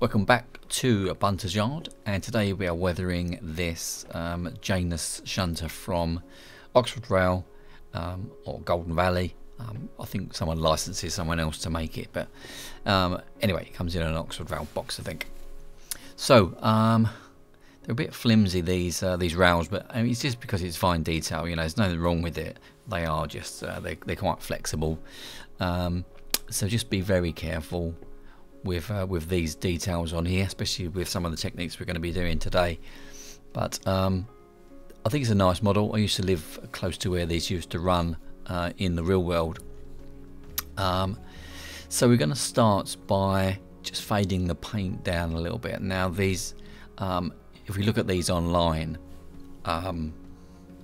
Welcome back to Bunter's Yard and today we are weathering this um, Janus shunter from Oxford Rail um, or Golden Valley. Um, I think someone licenses someone else to make it but um, anyway it comes in an Oxford Rail box I think. So um, they're a bit flimsy these uh, these rails but I mean, it's just because it's fine detail you know there's nothing wrong with it they are just uh, they, they're quite flexible um, so just be very careful with uh, with these details on here, especially with some of the techniques we're going to be doing today. But um, I think it's a nice model. I used to live close to where these used to run uh, in the real world. Um, so we're going to start by just fading the paint down a little bit. Now these, um, if we look at these online, um,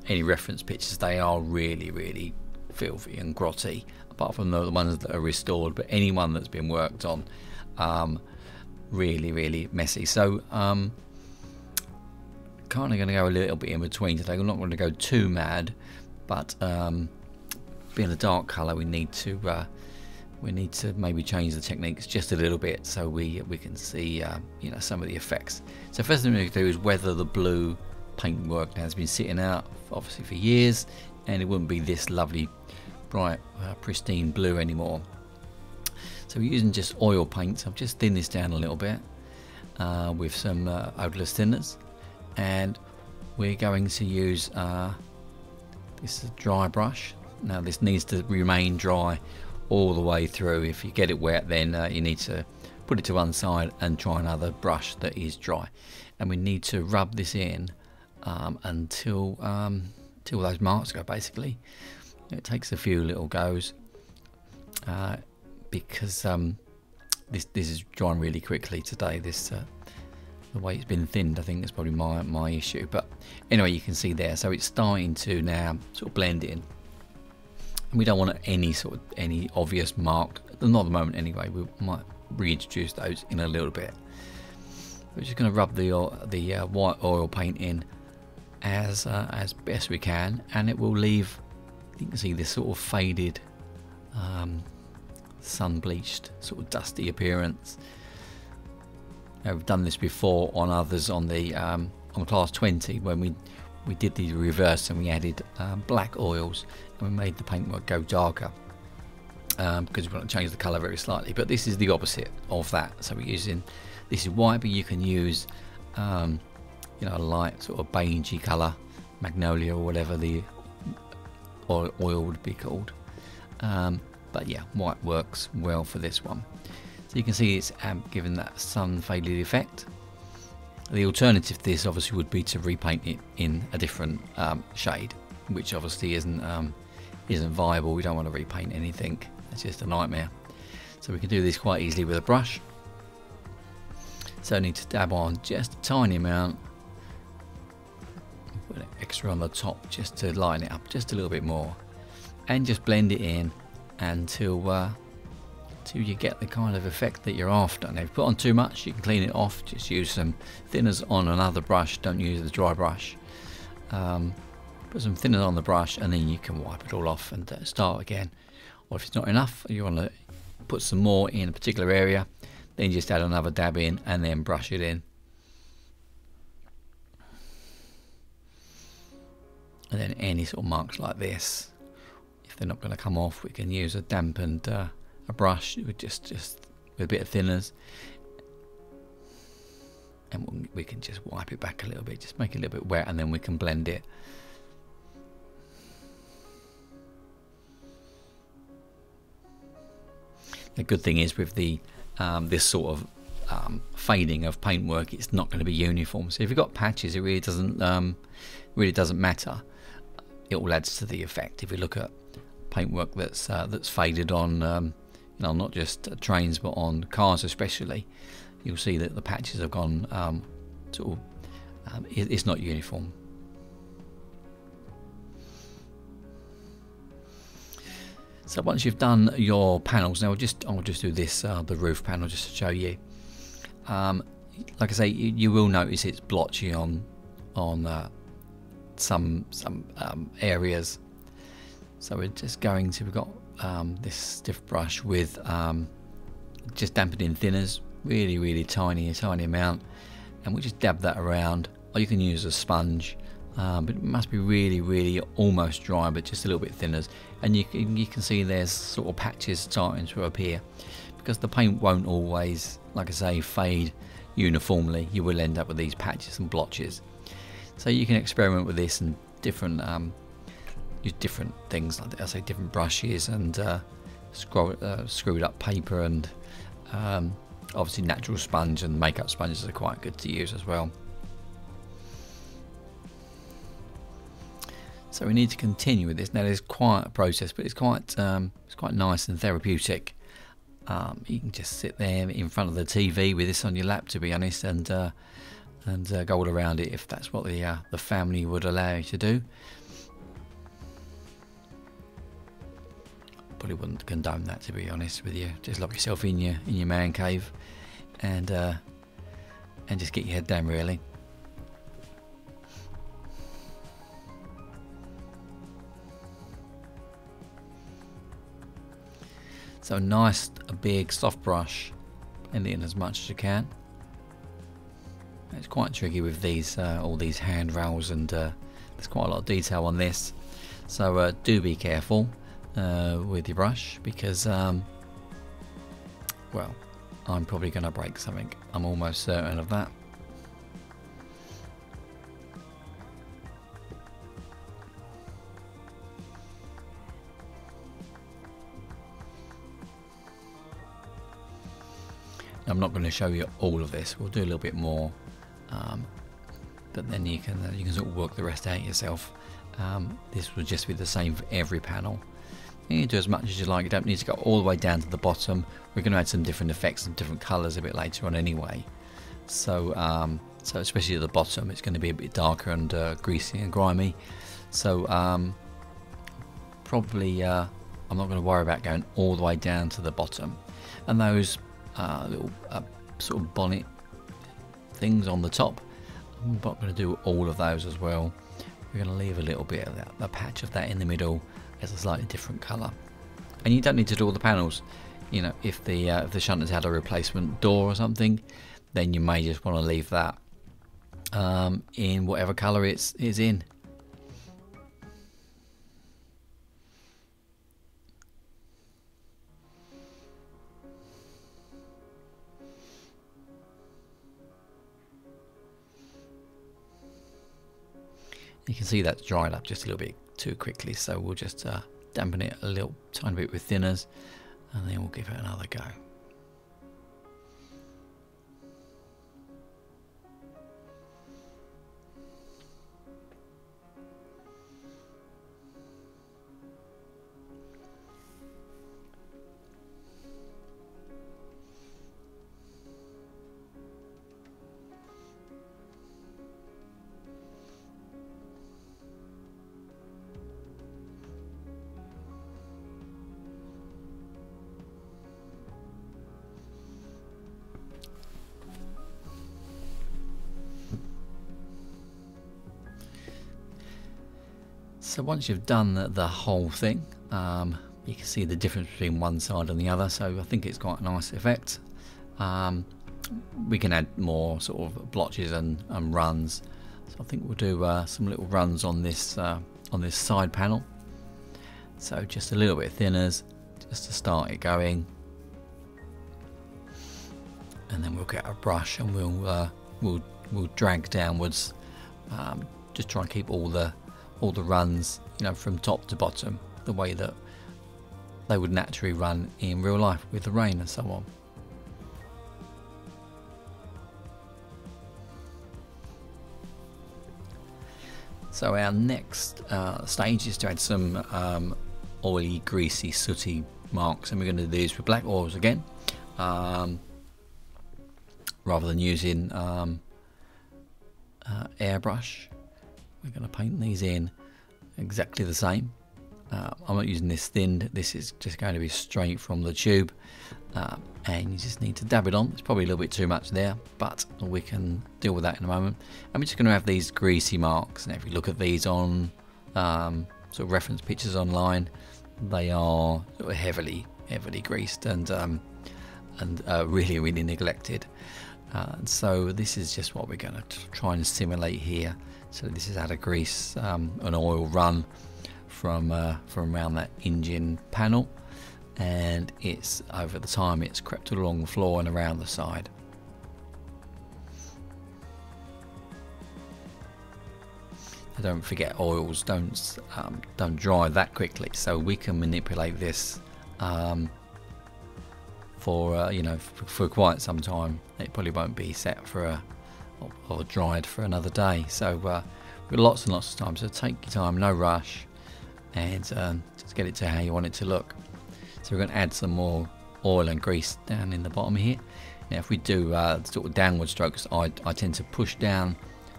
any reference pictures, they are really, really filthy and grotty, apart from the ones that are restored, but any one that's been worked on um, really, really messy. So, um, kind of going to go a little bit in between today. I'm not going to go too mad, but um, being a dark colour, we need to uh, we need to maybe change the techniques just a little bit so we we can see uh, you know some of the effects. So first thing we need to do is weather the blue paintwork that has been sitting out obviously for years, and it wouldn't be this lovely, bright, uh, pristine blue anymore. So we're using just oil paints. I've just thinned this down a little bit uh, with some uh, odorless thinners and we're going to use uh, this is a dry brush. Now this needs to remain dry all the way through. If you get it wet then uh, you need to put it to one side and try another brush that is dry. And we need to rub this in um, until, um, until those marks go basically. It takes a few little goes. Uh, because um, this this is drying really quickly today. This uh, the way it's been thinned, I think is probably my my issue. But anyway, you can see there. So it's starting to now sort of blend in. And we don't want any sort of any obvious mark, not at the moment anyway. We might reintroduce those in a little bit. We're just going to rub the the uh, white oil paint in as uh, as best we can, and it will leave. You can see this sort of faded um, sun bleached, sort of dusty appearance. I've done this before on others on the um, on class 20 when we we did the reverse and we added um, black oils and we made the paintwork go darker um, because we want to change the colour very slightly. But this is the opposite of that. So we're using this is white, but you can use um, you know a light sort of beigey colour, magnolia or whatever the oil would be called. Um, but yeah, white works well for this one. So you can see it's um, given that sun faded effect. The alternative to this obviously would be to repaint it in a different um, shade, which obviously isn't um, isn't viable. We don't want to repaint anything. It's just a nightmare. So we can do this quite easily with a brush. So I need to dab on just a tiny amount. Put an extra on the top just to lighten it up just a little bit more. And just blend it in until uh, until you get the kind of effect that you're after. Now if you put on too much you can clean it off, just use some thinners on another brush, don't use the dry brush. Um, put some thinners on the brush and then you can wipe it all off and uh, start again. Or if it's not enough, you want to put some more in a particular area, then just add another dab in and then brush it in. And then any sort of marks like this they're not going to come off we can use a dampened uh, a brush with just just with a bit of thinners. And we can just wipe it back a little bit just make it a little bit wet and then we can blend it. The good thing is with the um, this sort of um, fading of paintwork it's not going to be uniform. So if you've got patches it really doesn't um, really doesn't matter. It all adds to the effect. If we look at paintwork that's uh, that's faded on um, you know, not just trains but on cars especially. You'll see that the patches have gone um, sort of um, it, it's not uniform. So once you've done your panels now I'll just I'll just do this uh, the roof panel just to show you. Um, like I say you, you, will notice it's blotchy on on uh, some some um, areas so we're just going to, we've got um, this stiff brush with um, just dampened in thinners, really really tiny, a tiny amount, and we just dab that around. Or you can use a sponge, um, but it must be really really almost dry, but just a little bit thinner. And you can you can see there's sort of patches starting to appear because the paint won't always, like I say, fade uniformly. You will end up with these patches and blotches. So you can experiment with this and different um, use different things like I say different brushes and uh, scroll, uh, screwed up paper and um, obviously natural sponge and makeup sponges are quite good to use as well. So we need to continue with this. Now there's quite a process, but it's quite um, it's quite nice and therapeutic. Um, you can just sit there in front of the TV with this on your lap, to be honest, and uh, and uh, go all around it if that's what the uh, the family would allow you to do. Probably wouldn't condone that to be honest with you. Just lock yourself in your in your man cave, and uh, and just get your head down really. So nice, a big soft brush, blend it in as much as you can. It's quite tricky with these, uh, all these handrails and uh, there's quite a lot of detail on this. So uh, do be careful uh, with your brush because, um, well, I'm probably going to break something. I'm almost certain of that. I'm not going to show you all of this. We'll do a little bit more um, but then you can uh, you can sort of work the rest out yourself. Um, this will just be the same for every panel. You can do as much as you like. You don't need to go all the way down to the bottom. We're going to add some different effects and different colours a bit later on anyway. So um, so especially at the bottom, it's going to be a bit darker and uh, greasy and grimy. So um, probably uh, I'm not going to worry about going all the way down to the bottom. And those uh, little uh, sort of bonnet things on the top. I'm not going to do all of those as well. We're going to leave a little bit of that, a patch of that in the middle as a slightly different colour. And you don't need to do all the panels. You know, if the uh, if the shunt shunter's had a replacement door or something, then you may just want to leave that um, in whatever colour it's is in. You can see that's dried up just a little bit too quickly, so we'll just uh, dampen it a little tiny bit with thinners and then we'll give it another go. So once you've done the, whole thing, um, you can see the difference between one side and the other. So I think it's quite a nice effect. Um, we can add more sort of blotches and, and runs. So I think we'll do uh, some little runs on this uh, on this side panel. So just a little bit of thinners, just to start it going, and then we'll get a brush and we'll uh, we'll we'll drag downwards. Um, just try and keep all the all the runs, you know, from top to bottom, the way that they would naturally run in real life with the rain and so on. So our next uh, stage is to add some um, oily, greasy, sooty marks, and we're going to do these with black oils again, um, rather than using um, uh, airbrush. We're going to paint these in exactly the same. Uh, I'm not using this thinned, this is just going to be straight from the tube. Uh, and you just need to dab it on. It's probably a little bit too much there, but we can deal with that in a moment. And we're just going to have these greasy marks. And if you look at these on um, sort of reference pictures online, they are heavily, heavily greased. And um, and uh, really really neglected. Uh, so this is just what we're going to try and simulate here. So this is out of grease, um, an oil run from uh, from around that engine panel, and it's over the time it's crept along the floor and around the side. I don't forget oils don't um, don't dry that quickly so we can manipulate this um, for uh, you know for, quite some time it probably won't be set for a or, dried for another day. So uh, lots and lots of time. So take your time no rush. And um, just get it to how you want it to look. So we're going to add some more oil and grease down in the bottom here. Now if we do uh, sort of downward strokes I, I tend to push down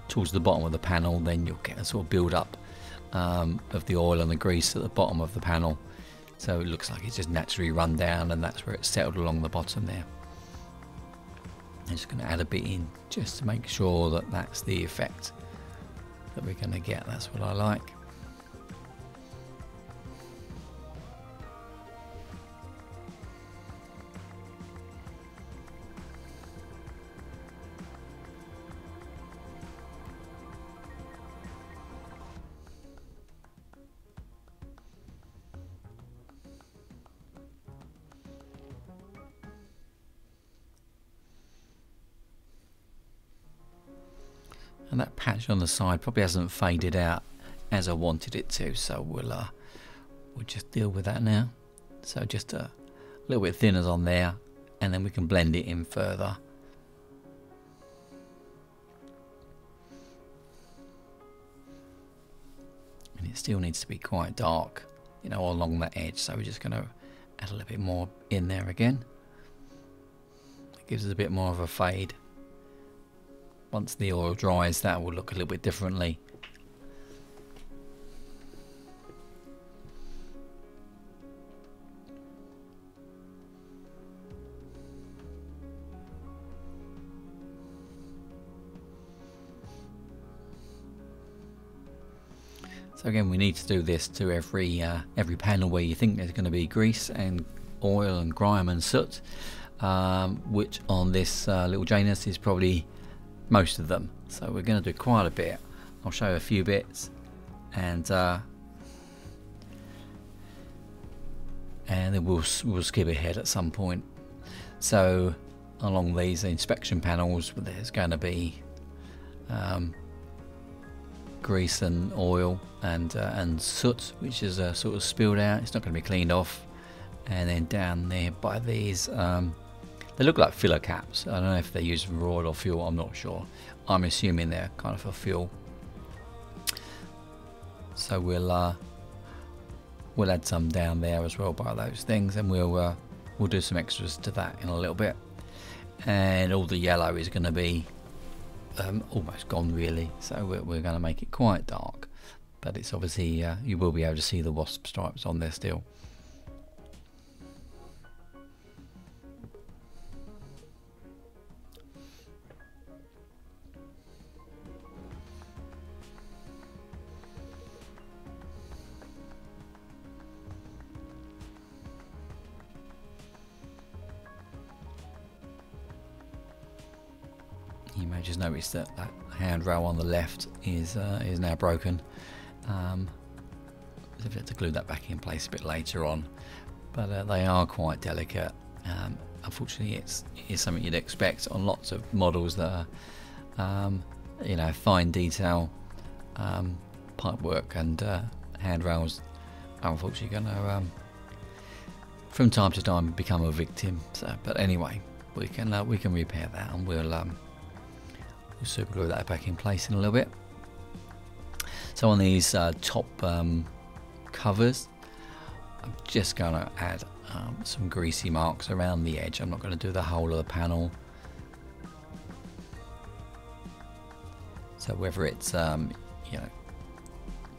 towards the bottom of the panel. Then you'll get a sort of build up um, of the oil and the grease at the bottom of the panel. So it looks like it's just naturally run down and that's where it's settled along the bottom there I'm just going to add a bit in just to make sure that that's the effect that we're going to get. That's what I like and that patch on the side probably hasn't faded out as I wanted it to so we'll uh, we'll just deal with that now. So just a little bit thinners on there and then we can blend it in further. And it still needs to be quite dark you know along that edge so we're just going to add a little bit more in there again. It gives us a bit more of a fade once the oil dries that will look a little bit differently. So again, we need to do this to every uh, every panel where you think there's going to be grease and oil and grime and soot, um, which on this uh, little Janus is probably most of them. So we're going to do quite a bit. I'll show you a few bits and uh, and then we'll, we'll skip ahead at some point. So along these inspection panels there's going to be um, grease and oil and uh, and soot which is uh, sort of spilled out it's not going to be cleaned off and then down there by these um, they look like filler caps. I don't know if they're used for oil or fuel, I'm not sure. I'm assuming they're kind of for fuel. So we'll uh, we'll add some down there as well by those things and we'll uh, we'll do some extras to that in a little bit. And all the yellow is going to be um, almost gone really, so we're, we're going to make it quite dark. But it's obviously, uh, you will be able to see the wasp stripes on there still. Just notice that that handrail on the left is uh, is now broken. Um, so we have to glue that back in place a bit later on, but uh, they are quite delicate. Um, unfortunately, it's it's something you'd expect on lots of models that are, um, you know, fine detail, um, pipe work and uh, handrails are unfortunately going to, um, from time to time, become a victim. So, but anyway, we can uh, we can repair that and we'll um, We'll super glue that back in place in a little bit. So on these uh, top um, covers, I'm just going to add um, some greasy marks around the edge. I'm not going to do the whole of the panel. So whether it's um, you know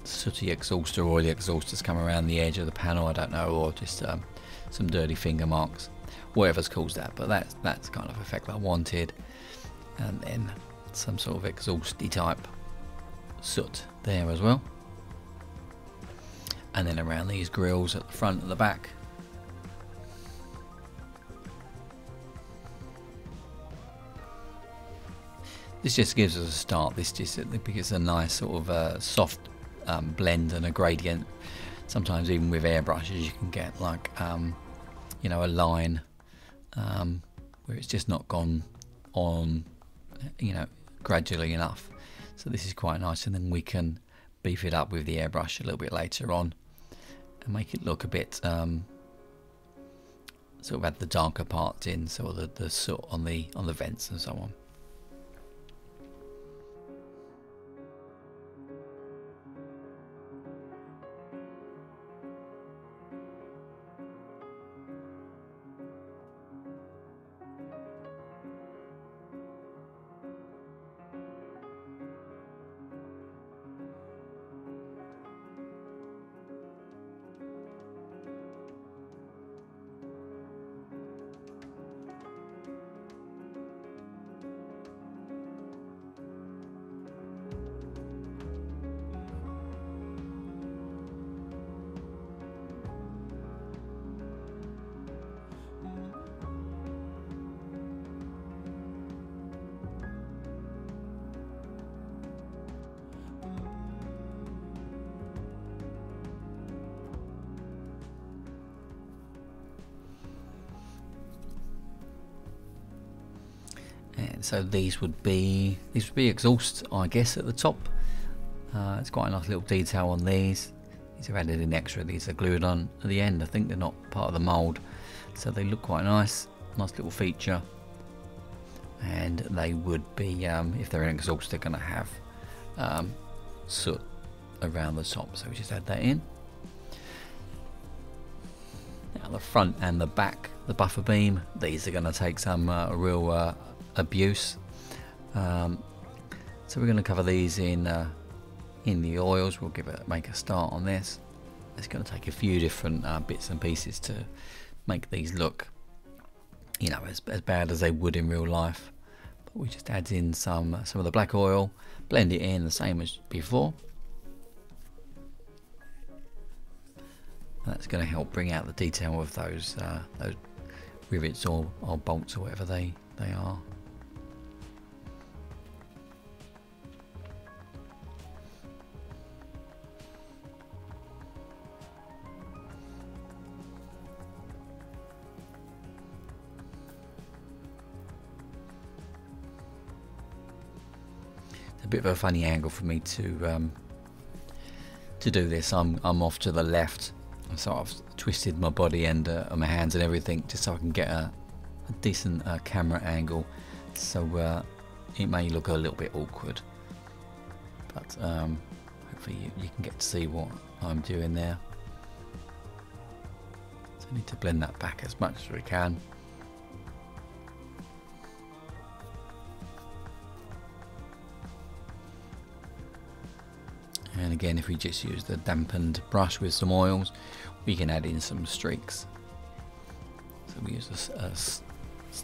sooty exhaust or oily exhaust has come around the edge of the panel, I don't know, or just um, some dirty finger marks, whatever's caused that. But that's that's kind of effect that I wanted. And then some sort of exhausty type soot there as well. And then around these grills at the front and the back. This just gives us a start. This just gives a nice sort of uh, soft um, blend and a gradient. Sometimes even with airbrushes you can get like, um, you know, a line um, where it's just not gone on, you know, gradually enough. So this is quite nice, and then we can beef it up with the airbrush a little bit later on and make it look a bit um, sort of add the darker parts in, so the the soot on the on the vents and so on. So these would be these would be exhaust, I guess, at the top. Uh, it's quite a nice little detail on these. These are added in extra. These are glued on at the end. I think they're not part of the mould, so they look quite nice. Nice little feature. And they would be, um, if they're an exhaust, they're going to have um, soot around the top. So we just add that in. Now the front and the back, the buffer beam, these are going to take some uh, real uh, abuse. Um, so we're going to cover these in uh, in the oils. We'll give it make a start on this. It's going to take a few different uh, bits and pieces to make these look, you know, as, as bad as they would in real life. But we just add in some uh, some of the black oil, blend it in the same as before. That's going to help bring out the detail of those uh, those rivets or, or bolts or whatever they they are. A bit of a funny angle for me to um, to do this. I'm I'm off to the left, so I've twisted my body and uh, my hands and everything just so I can get a, a decent uh, camera angle. So uh, it may look a little bit awkward, but um, hopefully you, you can get to see what I'm doing there. So I need to blend that back as much as we can. And again if we just use the dampened brush with some oils we can add in some streaks. So we use a, a,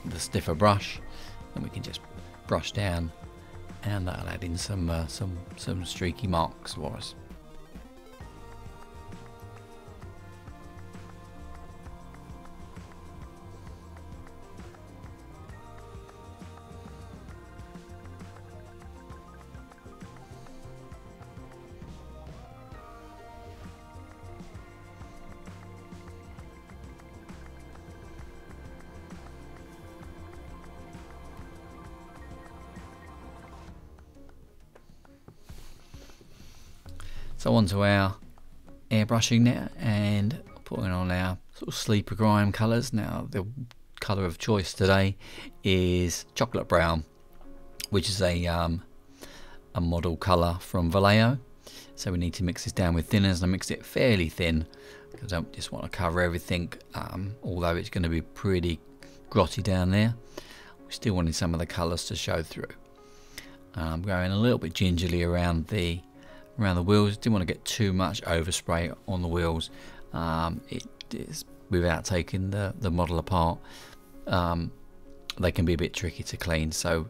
the stiffer brush and we can just brush down and that'll add in some uh, some some streaky marks for us So onto our airbrushing now and putting on our sort of sleeper grime colours. Now the colour of choice today is chocolate brown, which is a um, a model colour from Vallejo. So we need to mix this down with thinners. I mixed it fairly thin because I don't just want to cover everything, um, although it's going to be pretty grotty down there. We still wanted some of the colours to show through. I'm going a little bit gingerly around the around the wheels. Didn't want to get too much overspray on the wheels. Um, it is without taking the, the model apart. Um, they can be a bit tricky to clean, so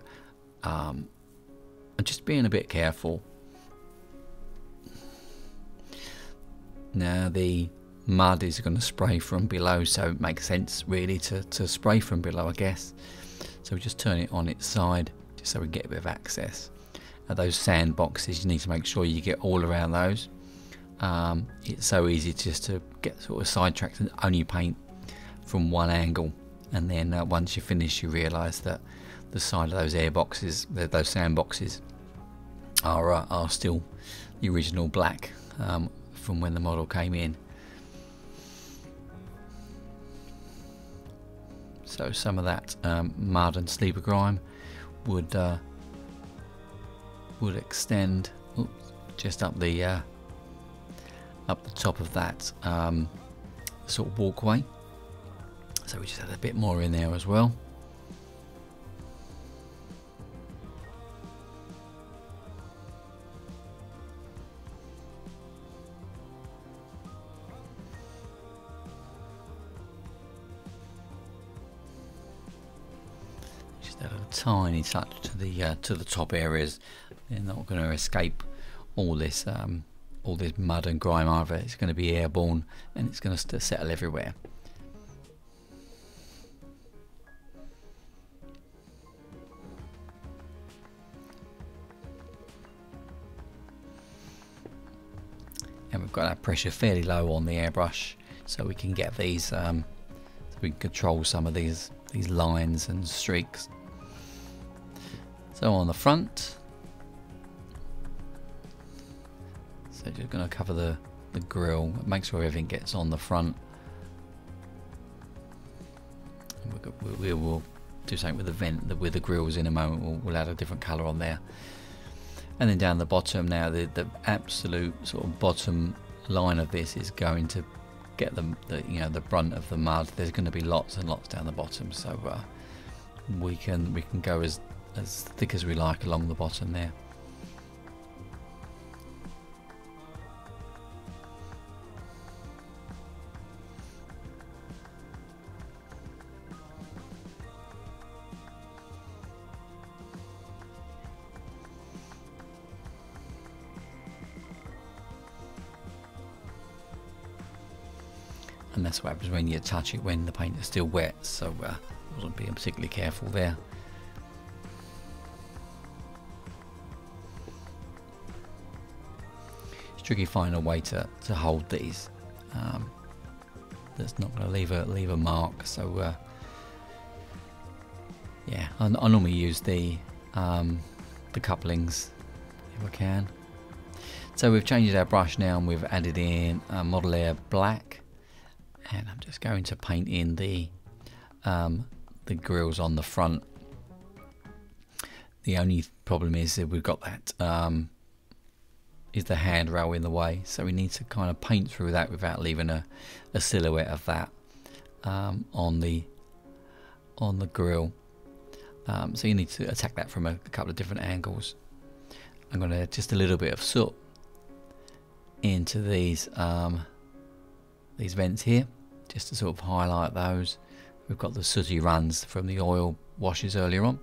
um, just being a bit careful. Now the mud is going to spray from below, so it makes sense really to, to spray from below, I guess. So we just turn it on its side just so we get a bit of access. Those sandboxes. you need to make sure you get all around those. Um, it's so easy just to get sort of sidetracked and only paint from one angle, and then uh, once you finish, you realise that the side of those air boxes, those sandboxes, are uh, are still the original black um, from when the model came in. So some of that um, mud and sleeper grime would uh, would extend oops, just up the uh, up the top of that um, sort of walkway. So we just had a bit more in there as well. Tiny touch to the uh, to the top areas. They're not going to escape all this um, all this mud and grime either. It's going to be airborne and it's going to settle everywhere. And we've got our pressure fairly low on the airbrush, so we can get these. Um, so we can control some of these these lines and streaks so on the front, so just going to cover the, the grill, make sure everything gets on the front. We, will do something with the vent, with the grills in a moment, we'll, we'll add a different colour on there. And then down the bottom now, the, the absolute sort of bottom line of this is going to get the, the you know the brunt of the mud. There's going to be lots and lots down the bottom, so uh, we can we can go as as thick as we like along the bottom there. and that's what happens when you touch it when the paint is still wet so uh, wasn't being particularly careful there tricky finding a way to, to hold these. Um, that's not going to leave a leave a mark. So uh, yeah, I, I, normally use the um, the couplings if I can. So we've changed our brush now and we've added in a Model Air Black, and I'm just going to paint in the um, the grills on the front. The only problem is that we've got that um, is the handrail in the way. So we need to kind of paint through that without leaving a, a silhouette of that um, on the on the grill. Um, so you need to attack that from a, a couple of different angles. I'm going to add just a little bit of soot into these um, these vents here just to sort of highlight those. We've got the sooty runs from the oil washes earlier on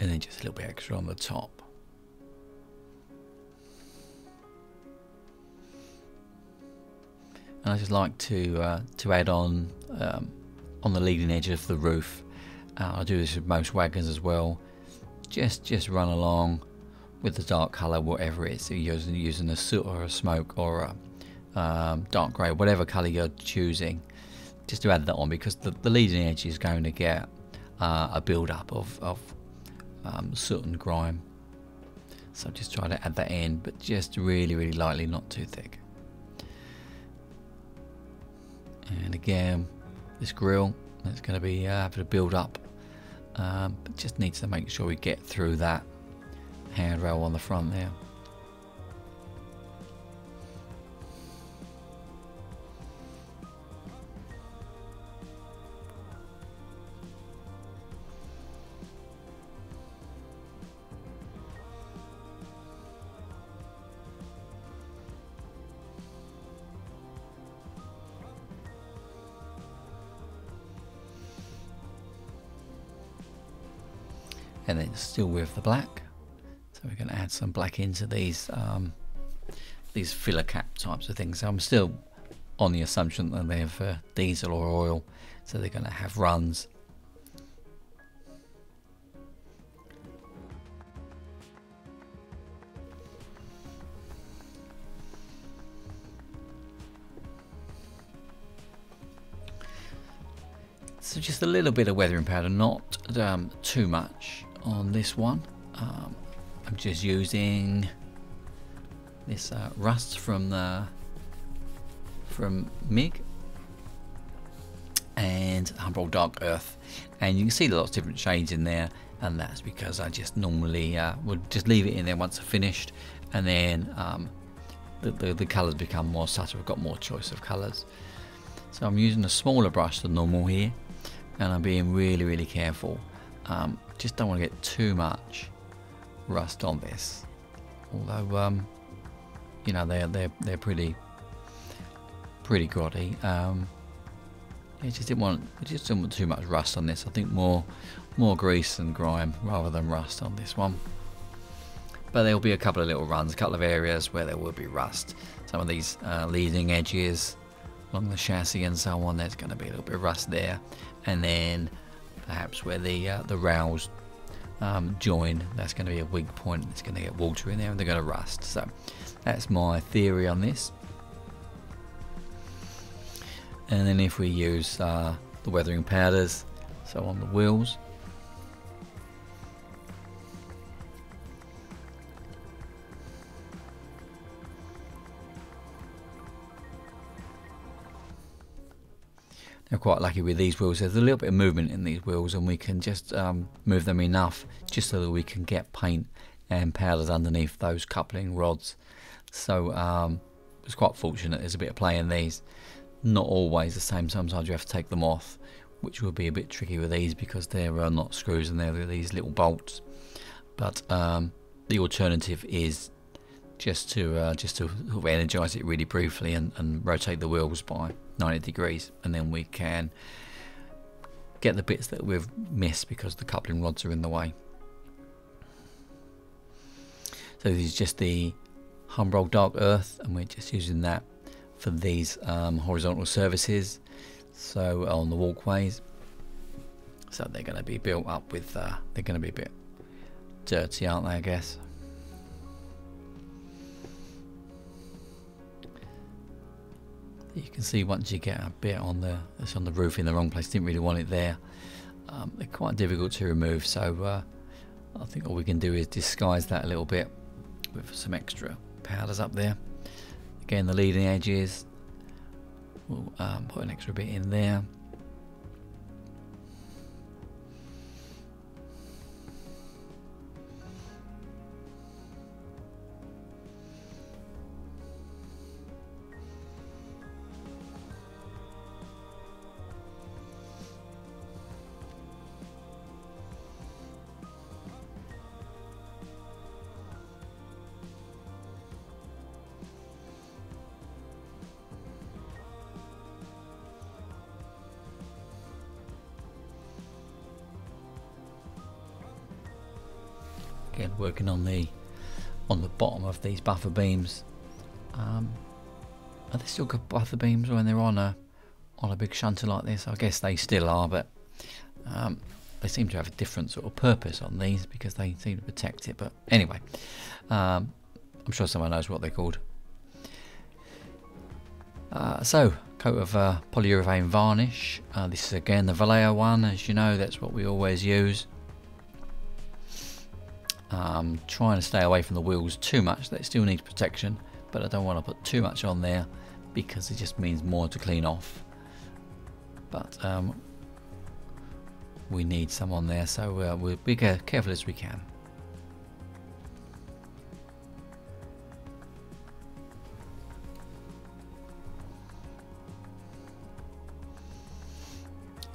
and then just a little bit extra on the top. And I just like to uh, to add on um, on the leading edge of the roof. Uh, I do this with most wagons as well. Just just run along with the dark colour, whatever it is. So you're using, using a soot or a smoke or a um, dark grey, whatever colour you're choosing, just to add that on because the, the leading edge is going to get uh, a build up of, of um, soot and grime. So just try to add that in, but just really, really lightly, not too thick. And again, this grill, it's going to be uh, to build up, um, but just needs to make sure we get through that handrail on the front there. And then still with the black. So we're going to add some black into these um, these filler cap types of things. So I'm still on the assumption that they have uh, diesel or oil, so they're going to have runs. So just a little bit of weathering powder, not um, too much on this one. Um, I'm just using this uh, rust from the from MIG and Humbrol Dark Earth and you can see lots of different shades in there and that's because I just normally uh, would just leave it in there once I've finished and then um, the, the, the colours become more subtle, I've got more choice of colours. So I'm using a smaller brush than normal here and I'm being really really careful. Um, just don't want to get too much rust on this. Although um, you know they're they're they're pretty pretty grotty. Um, yeah, just didn't want just didn't want too much rust on this. I think more more grease and grime rather than rust on this one. But there'll be a couple of little runs, a couple of areas where there will be rust. Some of these uh, leading edges along the chassis and so on, there's going to be a little bit of rust there. And then perhaps where the uh, the rails um, join, that's going to be a weak point. It's going to get water in there and they're going to rust. So that's my theory on this. And then if we use uh, the weathering powders, so on the wheels, They're quite lucky with these wheels. There's a little bit of movement in these wheels and we can just um, move them enough just so that we can get paint and powders underneath those coupling rods. So um, it's quite fortunate there's a bit of play in these. Not always the same, sometimes you have to take them off which will be a bit tricky with these because there are not screws and there are these little bolts. But um, the alternative is just to uh, just to sort of energize it really briefly and, and rotate the wheels by 90 degrees. And then we can get the bits that we've missed because the coupling rods are in the way. So this is just the Humbrol Dark Earth and we're just using that for these um, horizontal surfaces. So on the walkways. So they're going to be built up with uh, they're going to be a bit dirty aren't they I guess you can see once you get a bit on the it's on the roof in the wrong place didn't really want it there. Um, they're quite difficult to remove so uh, I think all we can do is disguise that a little bit with some extra powders up there. Again the leading edges we'll um, put an extra bit in there working on the on the bottom of these buffer beams. Um, are they still good buffer beams when they're on a on a big shunter like this? I guess they still are but um, they seem to have a different sort of purpose on these because they seem to protect it but anyway um, I'm sure someone knows what they're called. Uh, so coat of uh, polyurethane varnish. Uh, this is again the Vallejo one. As you know that's what we always use um, trying to stay away from the wheels too much. They still need protection, but I don't want to put too much on there because it just means more to clean off. But um, we need some on there, so uh, we'll be careful as we can.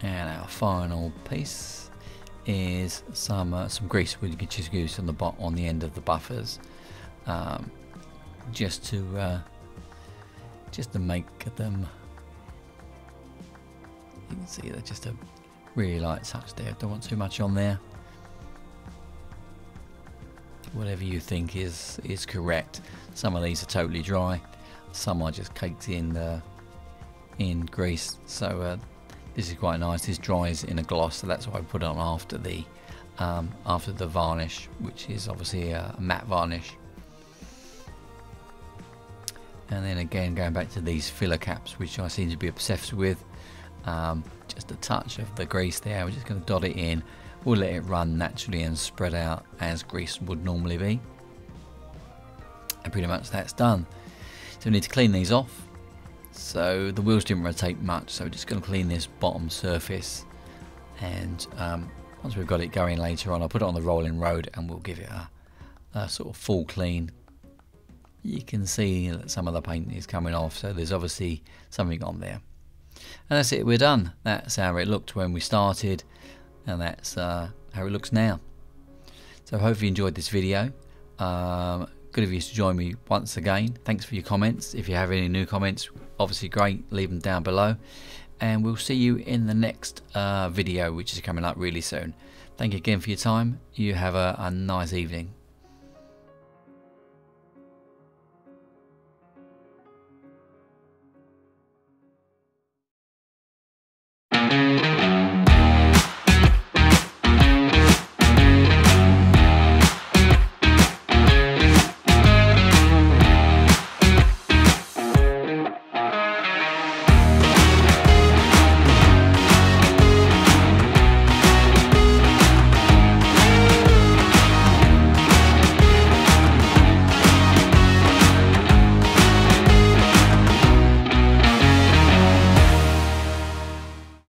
And our final piece is some uh, some grease we could just use on the bot on the end of the buffers, um, just to uh, just to make them. You can see they're just a really light touch there. Don't want too much on there. Whatever you think is is correct. Some of these are totally dry. Some are just caked in the in grease so uh, this is quite nice. This dries in a gloss so that's why I put it on after the um, after the varnish which is obviously a matte varnish. And then again going back to these filler caps which I seem to be obsessed with um, just a touch of the grease there. We're just going to dot it in. We'll let it run naturally and spread out as grease would normally be. And pretty much that's done. So we need to clean these off so the wheels didn't rotate much so we're just going to clean this bottom surface. And um, once we've got it going later on I'll put it on the rolling road and we'll give it a, a sort of full clean. You can see that some of the paint is coming off so there's obviously something on there. And that's it we're done. That's how it looked when we started and that's uh, how it looks now. So hopefully you enjoyed this video. Um, good of you to join me once again. Thanks for your comments. If you have any new comments obviously great leave them down below. And we'll see you in the next uh, video which is coming up really soon. Thank you again for your time. You have a, a nice evening